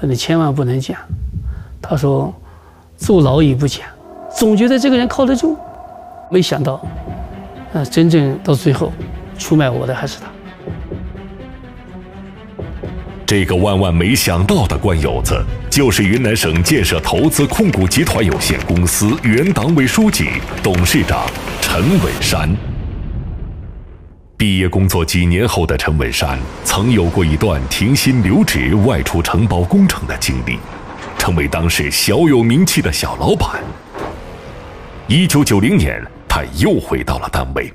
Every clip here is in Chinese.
说你千万不能讲。他说坐牢也不讲，总觉得这个人靠得住。没想到，呃，真正到最后出卖我的还是他。这个万万没想到的官友子，就是云南省建设投资控股集团有限公司原党委书记、董事长陈文山。毕业工作几年后的陈文山，曾有过一段停薪留职外出承包工程的经历，成为当时小有名气的小老板。一九九零年，他又回到了单位。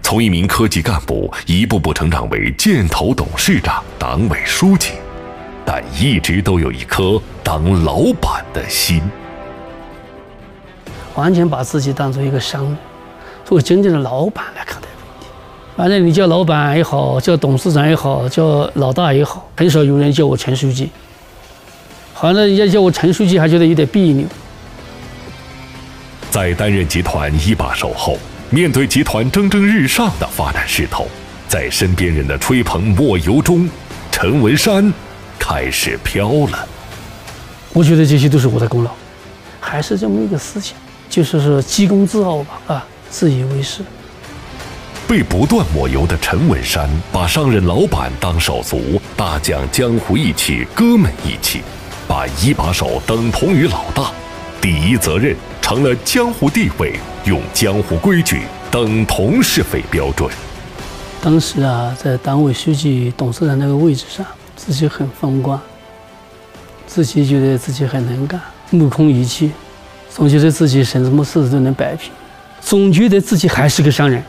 从一名科技干部一步步成长为建投董事长、党委书记，但一直都有一颗当老板的心，完全把自己当做一个商人，作为真正的老板来看。反正你叫老板也好，叫董事长也好，叫老大也好，很少有人叫我陈书记。好像人家叫我陈书记，还觉得有点别扭。在担任集团一把手后。面对集团蒸蒸日上的发展势头，在身边人的吹捧抹油中，陈文山开始飘了。我觉得这些都是我的功劳，还是这么一个思想，就是说积功自傲吧，啊，自以为是。被不断抹油的陈文山，把上任老板当手足，大讲江湖义气、哥们义气，把一把手等同于老大，第一责任成了江湖地位。用江湖规矩等同是非标准。当时啊，在党委书记、董事长那个位置上，自己很风光，自己觉得自己很能干，目空一切，总觉得自己什么事都能摆平，总觉得自己还是个商人。